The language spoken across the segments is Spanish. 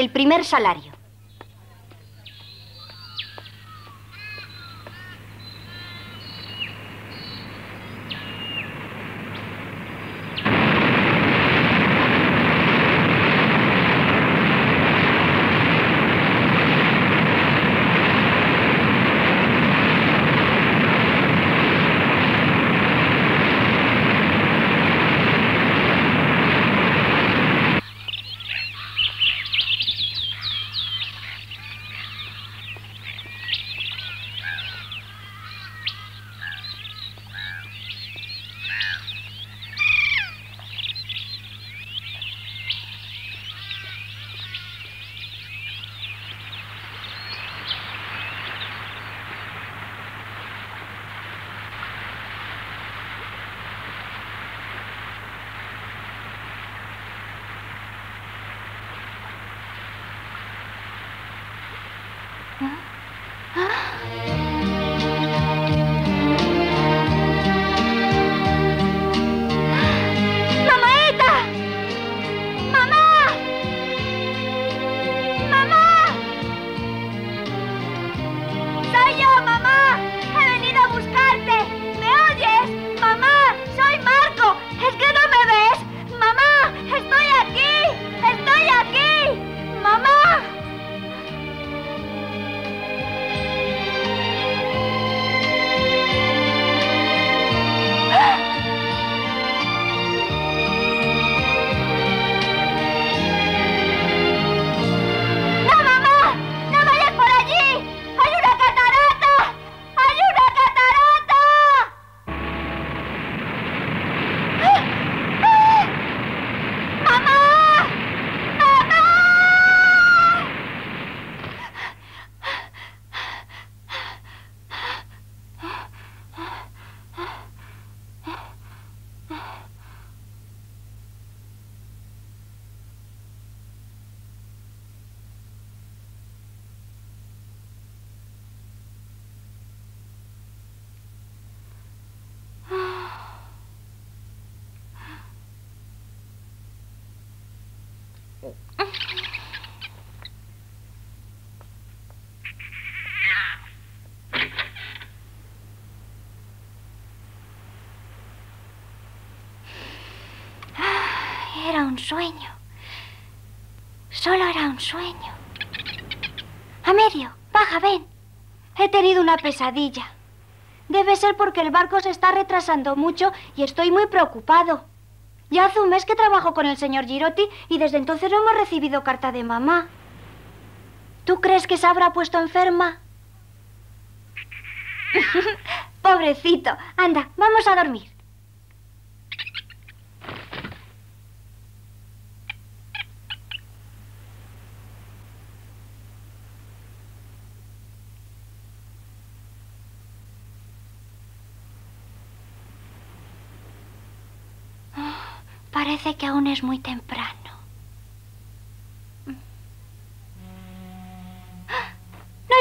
el primer salario. Era un sueño. Solo era un sueño. Amedio, baja, ven. He tenido una pesadilla. Debe ser porque el barco se está retrasando mucho y estoy muy preocupado. Ya hace un mes que trabajo con el señor Girotti y desde entonces no hemos recibido carta de mamá. ¿Tú crees que se habrá puesto enferma? Pobrecito. Anda, vamos a dormir. Parece que aún es muy temprano. No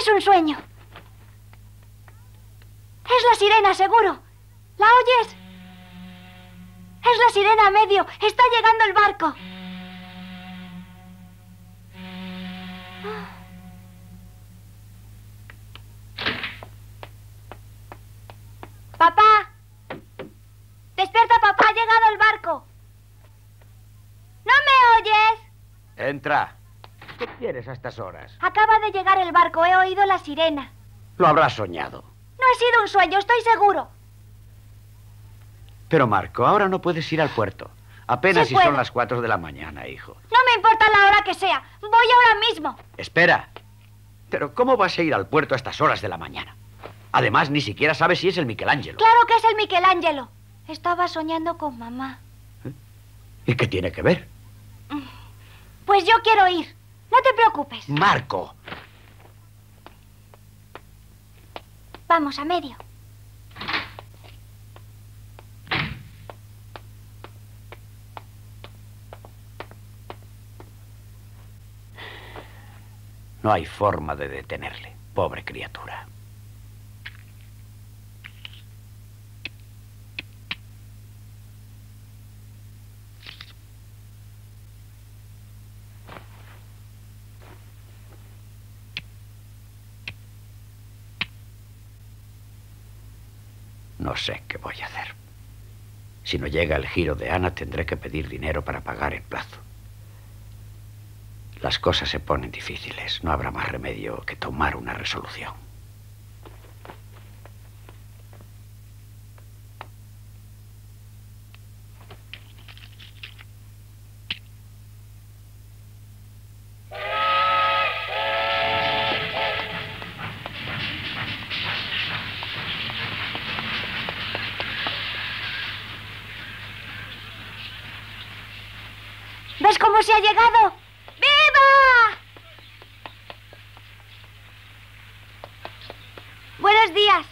es un sueño. Es la sirena, seguro. ¿La oyes? Es la sirena medio. Está llegando el barco. Entra. ¿Qué quieres a estas horas? Acaba de llegar el barco. He oído la sirena. Lo habrás soñado. No ha sido un sueño, estoy seguro. Pero Marco, ahora no puedes ir al puerto. Apenas Sí si son las cuatro de la mañana, hijo. No me importa la hora que sea. Voy ahora mismo. Espera. Pero ¿cómo vas a ir al puerto a estas horas de la mañana? Además, ni siquiera sabes si es el Michelangelo. Claro que es el Michelangelo. Estaba soñando con mamá. ¿Y qué tiene que ver? Pues yo quiero ir. No te preocupes. Marco. Vamos a medio. No hay forma de detenerle. Pobre criatura. No sé qué voy a hacer. Si no llega el giro de Ana, tendré que pedir dinero para pagar el plazo. Las cosas se ponen difíciles. No habrá más remedio que tomar una resolución. Cómo se ha llegado? ¡Viva! Buenos días.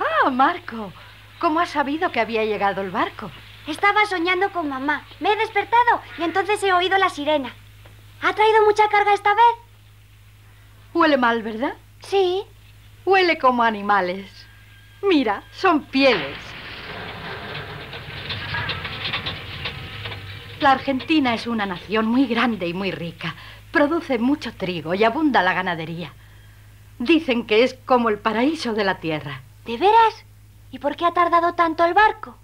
Ah, Marco. ¿Cómo has sabido que había llegado el barco? Estaba soñando con mamá. Me he despertado y entonces he oído la sirena. ¿Ha traído mucha carga esta vez? Huele mal, ¿verdad? Sí. Huele como animales. Mira, son pieles. La Argentina es una nación muy grande y muy rica. Produce mucho trigo y abunda la ganadería. Dicen que es como el paraíso de la tierra. ¿De veras? ¿Y por qué ha tardado tanto el barco?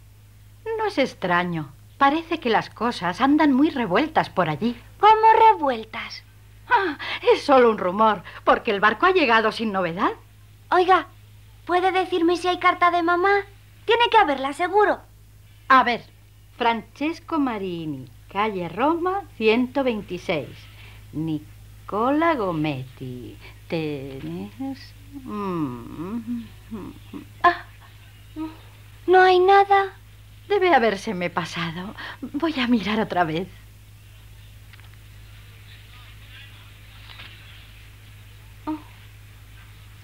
No es extraño. Parece que las cosas andan muy revueltas por allí. ¿Cómo revueltas? Ah, es solo un rumor, porque el barco ha llegado sin novedad. Oiga, ¿puede decirme si hay carta de mamá? Tiene que haberla, seguro. A ver, Francesco Marini, calle Roma, 126. Nicola Gometti. Tenés... Mm. Ah, No hay nada. debe habérseme pasado. Voy a mirar otra vez. Oh.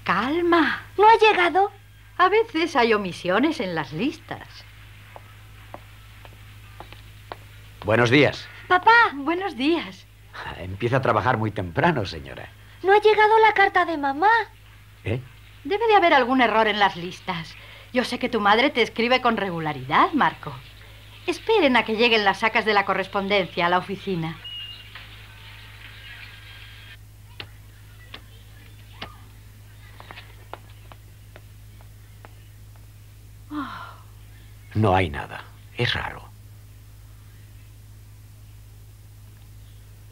Calma. ¿No ha llegado? A veces hay omisiones en las listas. Buenos días. Papá, Buenos días. Empieza a trabajar muy temprano, señora. no ha llegado la carta de mamá. ¿Eh? Debe de haber algún error en las listas. Yo sé que tu madre te escribe con regularidad, Marco. Esperen a que lleguen las sacas de la correspondencia a la oficina. No hay nada. Es raro.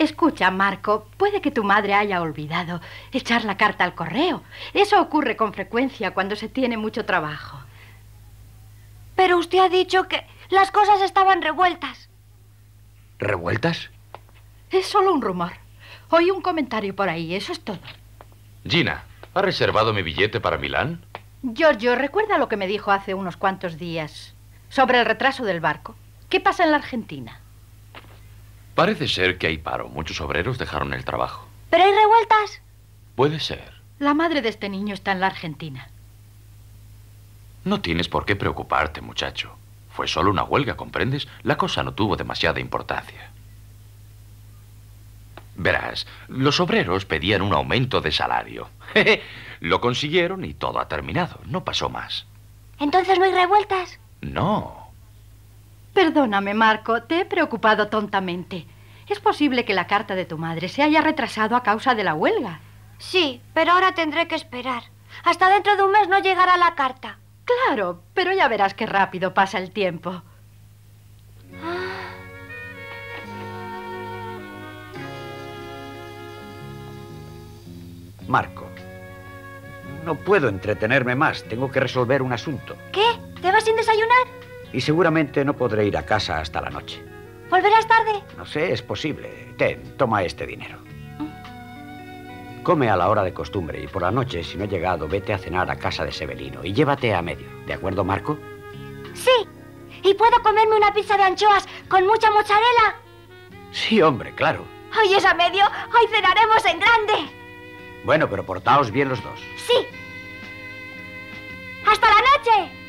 Escucha, Marco, puede que tu madre haya olvidado echar la carta al correo. Eso ocurre con frecuencia cuando se tiene mucho trabajo. Pero usted ha dicho que las cosas estaban revueltas. ¿Revueltas? Es solo un rumor. Oí un comentario por ahí, eso es todo. Gina, ¿ha reservado mi billete para Milán? Giorgio, recuerda lo que me dijo hace unos cuantos días sobre el retraso del barco. ¿Qué pasa en la Argentina? Parece ser que hay paro. Muchos obreros dejaron el trabajo. ¿Pero hay revueltas? Puede ser. La madre de este niño está en la Argentina. No tienes por qué preocuparte, muchacho. Fue solo una huelga, ¿comprendes? La cosa no tuvo demasiada importancia. Verás, los obreros pedían un aumento de salario. Lo consiguieron y todo ha terminado. No pasó más. Entonces no hay revueltas. No. Perdóname, Marco, te he preocupado tontamente. Es posible que la carta de tu madre se haya retrasado a causa de la huelga. Sí, pero ahora tendré que esperar. Hasta dentro de un mes no llegará la carta. Claro, pero ya verás qué rápido pasa el tiempo. Marco. No puedo entretenerme más. Tengo que resolver un asunto. ¿Qué? ¿Te vas sin desayunar? Y seguramente no podré ir a casa hasta la noche. ¿Volverás tarde? No sé, es posible. Ten, toma este dinero. Come a la hora de costumbre y por la noche, si no he llegado, vete a cenar a casa de Severino y llévate a medio. ¿De acuerdo, Marco? Sí. ¿Y puedo comerme una pizza de anchoas con mucha mozzarella? Sí, hombre, claro. Hoy es a medio. Hoy cenaremos en grande. Bueno, pero portaos bien los dos. Sí. ¡Hasta la noche!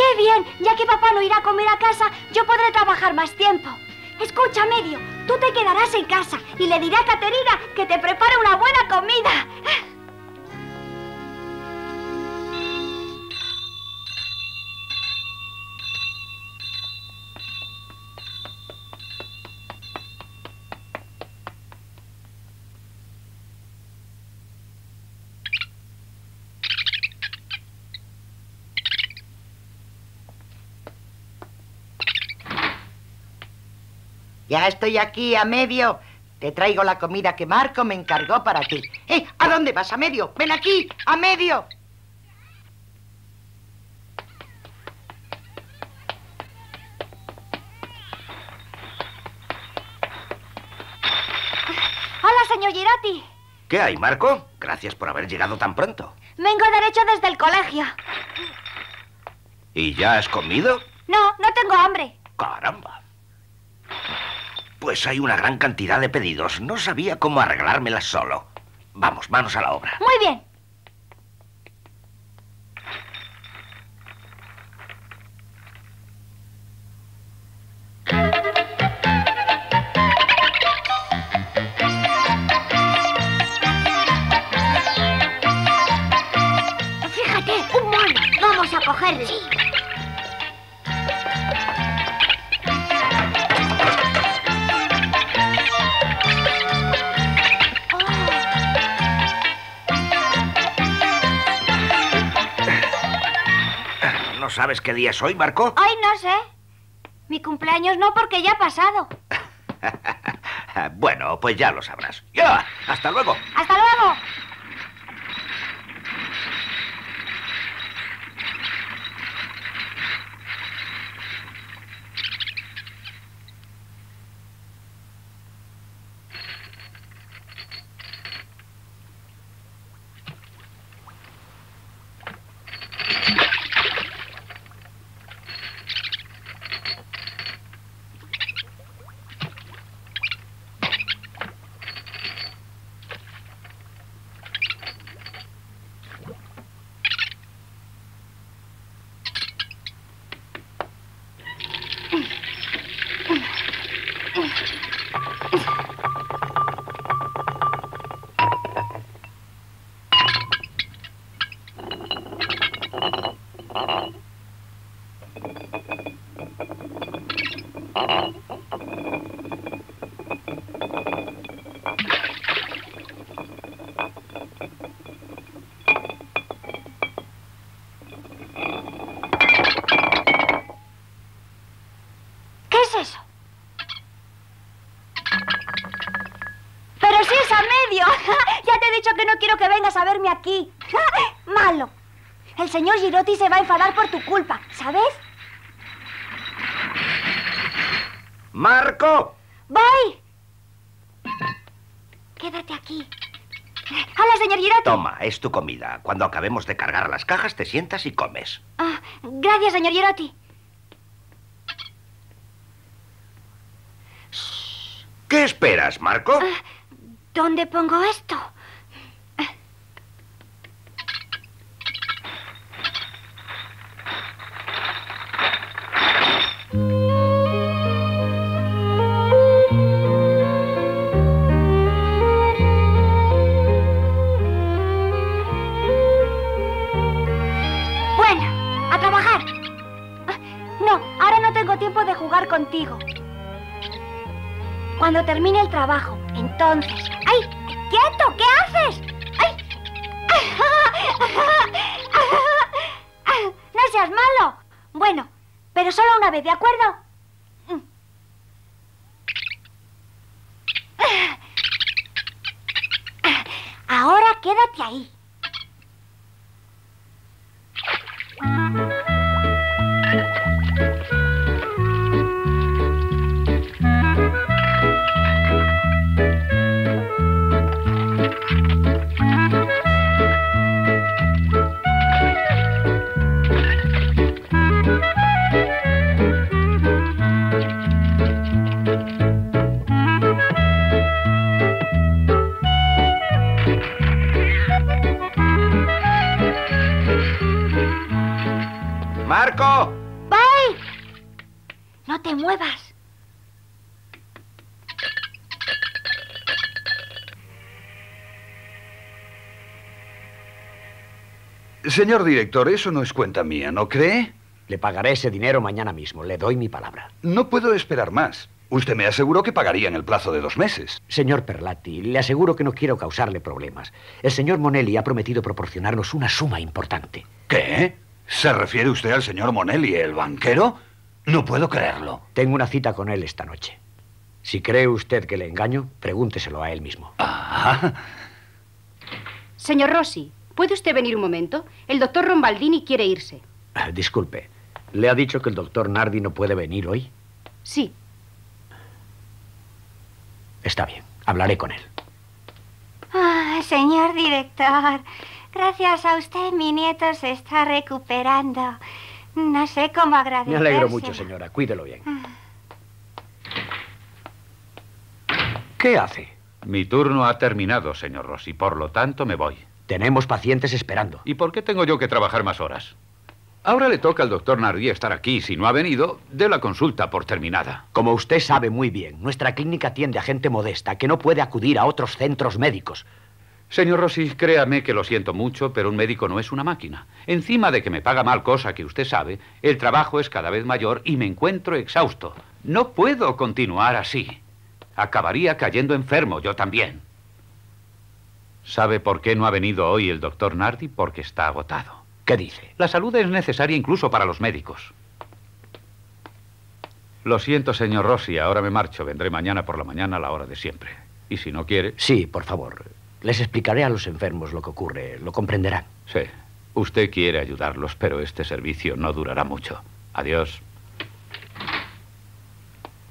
¡Qué bien! Ya que papá no irá a comer a casa, yo podré trabajar más tiempo. Escucha, medio, tú te quedarás en casa y le diré a Caterina que te prepare una buena comida. Ya estoy aquí, a medio. Te traigo la comida que Marco me encargó para ti. ¡Eh! ¿A dónde vas, a medio? Ven aquí, a medio. Hola, señor Girati. ¿Qué hay, Marco? Gracias por haber llegado tan pronto. Vengo derecho desde el colegio. ¿Y ya has comido? No, no tengo hambre. Caramba. Pues hay una gran cantidad de pedidos. No sabía cómo arreglármelas solo. Vamos, manos a la obra. Muy bien. Fíjate, un mono. Vamos a cogerle. ¿No sabes qué día es hoy, Marco? Ay, no sé. Mi cumpleaños no, porque ya ha pasado. bueno, pues ya lo sabrás. ¡Ya! ¡Hasta luego! ¡Hasta luego! ¿Qué es eso? Pero si es a medio. ya te he dicho que no quiero que vengas a verme aquí. Malo. El señor Girotti se va a enfadar por tu culpa, ¿sabes? ¡Marco! ¡Voy! Quédate aquí. Hola, señor Girotti. Toma, es tu comida. Cuando acabemos de cargar las cajas, te sientas y comes. Ah, gracias, señor Girotti. ¿Qué esperas, Marco? ¿Dónde pongo esto? Ah, No, ahora no tengo tiempo de jugar contigo. Cuando termine el trabajo, entonces. ¡Ay! ¡Quieto! ¿Qué haces? ¡Ay! ¡No seas malo! Bueno, pero solo una vez, ¿de acuerdo? Ahora quédate ahí. Señor director, eso no es cuenta mía, ¿no cree? Le pagaré ese dinero mañana mismo. Le doy mi palabra. No puedo esperar más. Usted me aseguró que pagaría en el plazo de dos meses. Señor Perlatti, le aseguro que no quiero causarle problemas. El señor Monelli ha prometido proporcionarnos una suma importante. ¿Qué? ¿Se refiere usted al señor Monelli, el banquero? No puedo creerlo. Tengo una cita con él esta noche. Si cree usted que le engaño, pregúnteselo a él mismo. Ah, Señor Rossi, ¿puede usted venir un momento? El doctor Rombaldini quiere irse. Ah, Disculpe, ¿le ha dicho que el doctor Nardi no puede venir hoy? Sí. Está bien, hablaré con él. Ah, señor director, gracias a usted mi nieto se está recuperando. No sé cómo Me agradecer. alegro mucho, señora. Cuídelo bien. ¿Qué hace? mi turno ha terminado, señor Rossi, por lo tanto me voy. Tenemos pacientes esperando. ¿Y por qué tengo yo que trabajar más horas? Ahora le toca al doctor Nardi estar aquí. Si no ha venido, dé la consulta por terminada. Como usted sabe muy bien, nuestra clínica atiende a gente modesta que no puede acudir a otros centros médicos. Señor Rossi, créame que lo siento mucho, pero un médico no es una máquina. Encima de que me paga mal, cosa que usted sabe, el trabajo es cada vez mayor y me encuentro exhausto. No puedo continuar así. Acabaría cayendo enfermo yo también. ¿Sabe por qué no ha venido hoy el doctor Nardi? Porque está agotado. ¿Qué dice? La salud es necesaria incluso para los médicos. Lo siento, señor Rossi, ahora me marcho. Vendré mañana por la mañana a la hora de siempre. Y si no quiere... Sí, por favor. Les explicaré a los enfermos lo que ocurre. Lo comprenderán. Sí, usted quiere ayudarlos, pero este servicio no durará mucho. Adiós.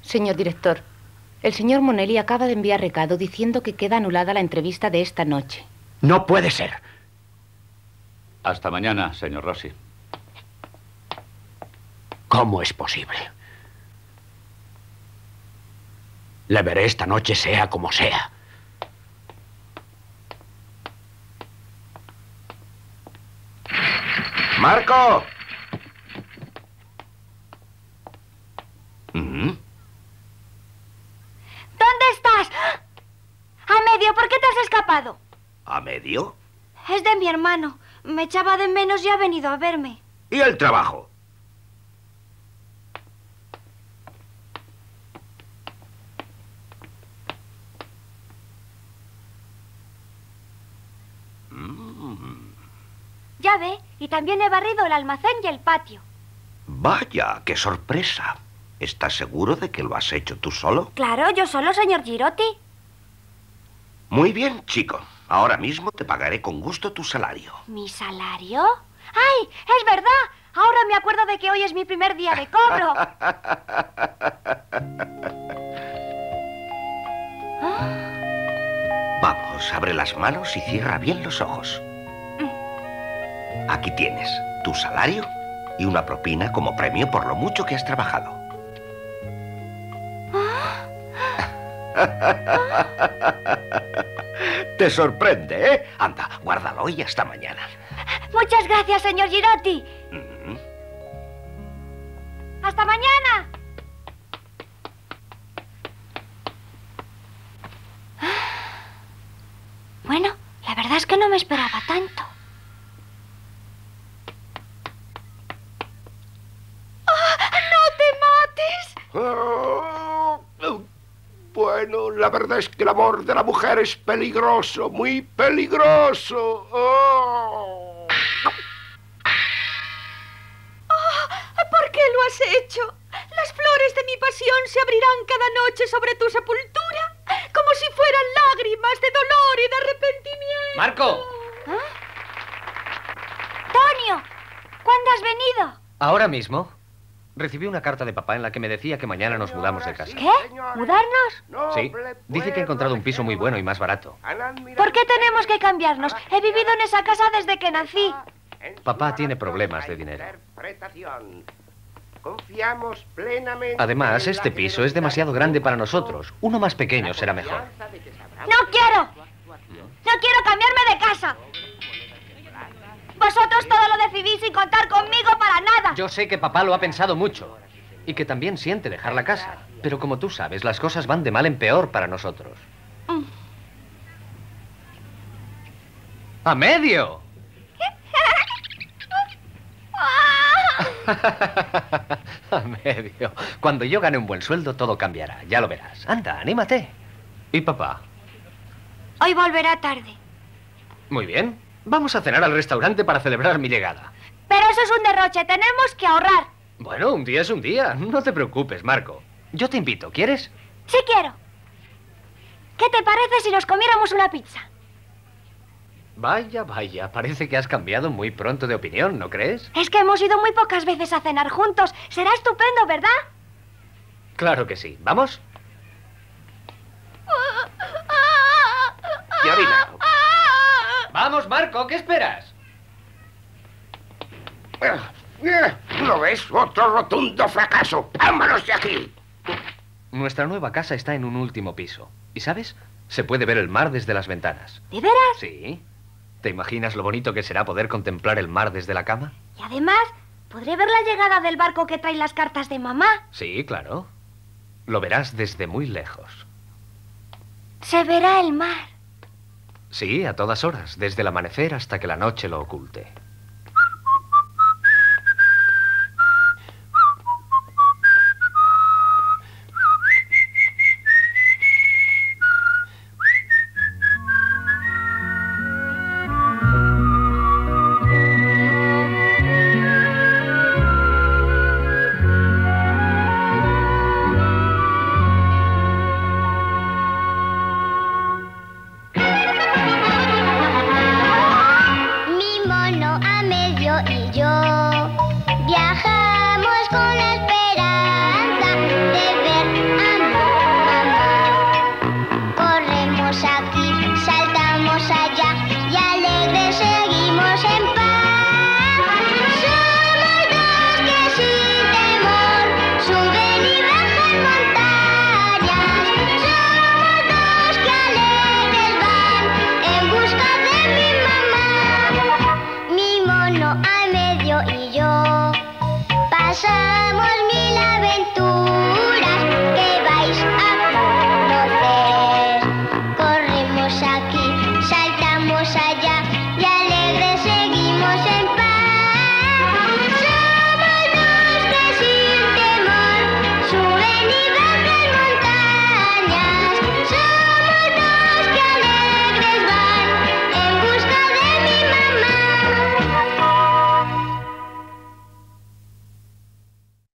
Señor director, el señor Monelli acaba de enviar recado diciendo que queda anulada la entrevista de esta noche. No puede ser. Hasta mañana, señor Rossi. ¿Cómo es posible? Le veré esta noche sea como sea. ¡Marco! Mm, ¿Dónde estás? A medio, ¿por qué te has escapado? ¿A medio? Es de mi hermano. Me echaba de menos y ha venido a verme. ¿Y el trabajo? Ya ve, y también he barrido el almacén y el patio. Vaya, qué sorpresa. ¿Estás seguro de que lo has hecho tú solo? Claro, yo solo, señor Girotti. Muy bien, chico. Ahora mismo te pagaré con gusto tu salario. ¿Mi salario? ¡Ay! ¡Es verdad! Ahora me acuerdo de que hoy es mi primer día de cobro. Vamos, abre las manos y cierra bien los ojos. Aquí tienes tu salario y una propina como premio por lo mucho que has trabajado. Te sorprende, ¿eh? Anda, guárdalo y hasta mañana. Muchas gracias, señor Girotti. Mm. ¡Hasta mañana! Bueno, la verdad es que no me esperaba tanto. ¡Ah! ¡No te mates! Oh, Bueno, la verdad es que el amor de la mujer es peligroso, muy peligroso. Oh. ¿Por qué lo has hecho? Las flores de mi pasión se abrirán cada noche sobre tu sepultura, como si fueran lágrimas de dolor y de arrepentimiento. Marco, ¡Tonio! ¿Cuándo has venido? ahora mismo recibí una carta de papá en la que me decía que mañana nos mudamos de casa. ¿Qué? ¿Mudarnos? Sí, dice que ha encontrado un piso muy bueno y más barato. ¿Por qué tenemos que cambiarnos? He vivido en esa casa desde que nací. Papá tiene problemas de dinero. Confiamos plenamente. Además, este piso es demasiado grande para nosotros. Uno más pequeño será mejor. ¡No quiero! ¡No quiero cambiarme de casa! Vosotros todo lo decidís sin contar conmigo para nada. Yo sé que papá lo ha pensado mucho y que también siente dejar la casa. Pero como tú sabes, las cosas van de mal en peor para nosotros. ¡A medio! A medio. Cuando yo gane un buen sueldo, todo cambiará. Ya lo verás. Anda, anímate. ¿Y papá? Hoy volverá tarde. Muy bien. Vamos a cenar al restaurante para celebrar mi llegada. Pero eso es un derroche. Tenemos que ahorrar. Bueno, un día es un día. No te preocupes, Marco. Yo te invito, ¿quieres? Sí quiero. ¿Qué te parece si nos comiéramos una pizza? Vaya, vaya, parece que has cambiado muy pronto de opinión, ¿no crees? Es que hemos ido muy pocas veces a cenar juntos. Será estupendo, ¿verdad? Claro que sí. ¿Vamos? Fiorina. Vamos, Marco, ¿qué esperas? ¿Lo ves? Otro rotundo fracaso. ¡Vámonos de aquí! Nuestra nueva casa está en un último piso. ¿Y sabes? Se puede ver el mar desde las ventanas. ¿De veras? Sí. ¿Te imaginas lo bonito que será poder contemplar el mar desde la cama? Y además, podré ver la llegada del barco que trae las cartas de mamá. Sí, claro. Lo verás desde muy lejos. Se verá el mar. Sí, a todas horas, desde el amanecer hasta que la noche lo oculte.